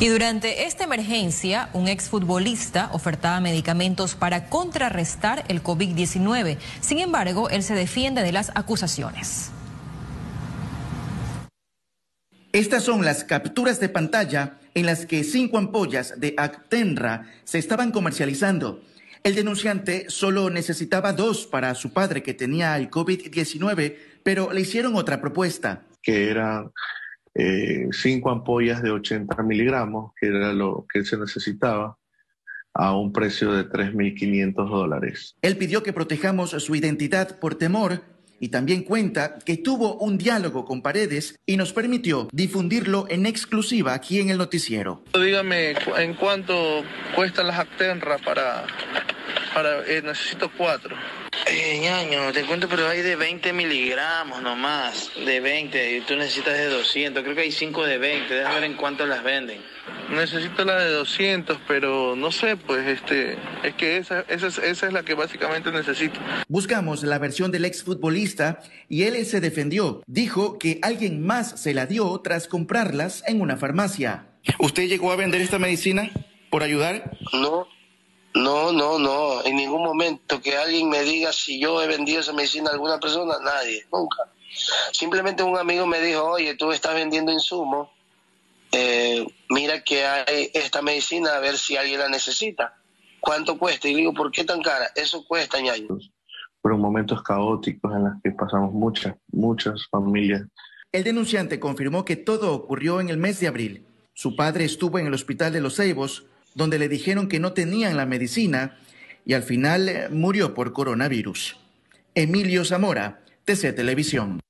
Y durante esta emergencia, un exfutbolista ofertaba medicamentos para contrarrestar el COVID-19. Sin embargo, él se defiende de las acusaciones. Estas son las capturas de pantalla en las que cinco ampollas de Actenra se estaban comercializando. El denunciante solo necesitaba dos para su padre que tenía el COVID-19, pero le hicieron otra propuesta. Que era eh, cinco ampollas de 80 miligramos, que era lo que se necesitaba, a un precio de 3.500 dólares. Él pidió que protejamos su identidad por temor y también cuenta que tuvo un diálogo con Paredes y nos permitió difundirlo en exclusiva aquí en el noticiero. Dígame, ¿en cuánto cuestan las Actenra para... para eh, necesito cuatro. Eh, ñaño, te cuento, pero hay de 20 miligramos nomás, de 20, y tú necesitas de 200, creo que hay 5 de 20, déjame ver en cuánto las venden. Necesito la de 200, pero no sé, pues este, es que esa, esa, es, esa es la que básicamente necesito. Buscamos la versión del exfutbolista y él se defendió. Dijo que alguien más se la dio tras comprarlas en una farmacia. ¿Usted llegó a vender esta medicina por ayudar? No, no, no, no. En momento que alguien me diga si yo he vendido esa medicina a alguna persona, nadie, nunca. Simplemente un amigo me dijo, oye, tú estás vendiendo insumos, eh, mira que hay esta medicina, a ver si alguien la necesita. ¿Cuánto cuesta? Y digo, ¿por qué tan cara? Eso cuesta, ñaño. Fueron momentos caóticos en los que pasamos muchas, muchas familias. El denunciante confirmó que todo ocurrió en el mes de abril. Su padre estuvo en el hospital de Los Ceibos donde le dijeron que no tenían la medicina y al final eh, murió por coronavirus. Emilio Zamora, TC Televisión.